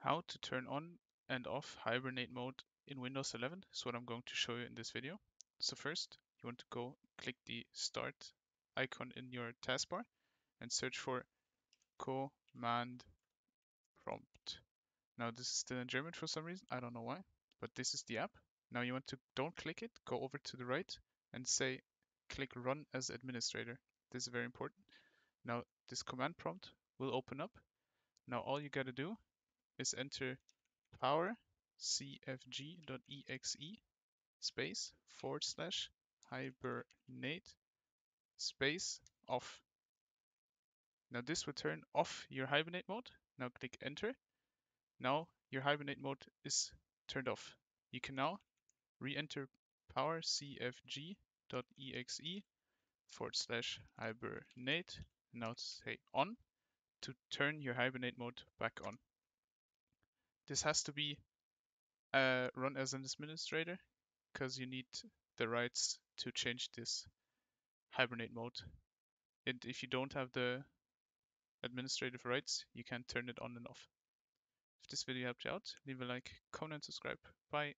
how to turn on and off hibernate mode in Windows 11 is what I'm going to show you in this video. So first you want to go click the start icon in your taskbar and search for command prompt. Now this is still in German for some reason, I don't know why, but this is the app. Now you want to, don't click it, go over to the right and say click run as administrator. This is very important. Now this command prompt will open up. Now all you gotta do is enter power cfg.exe space forward slash hibernate space off. Now this will turn off your hibernate mode. Now click enter. Now your hibernate mode is turned off. You can now re-enter powercfg.exe forward slash hibernate. Now say on to turn your hibernate mode back on. This has to be uh, run as an administrator because you need the rights to change this hibernate mode. And if you don't have the administrative rights, you can turn it on and off. If this video helped you out, leave a like, comment and subscribe. Bye.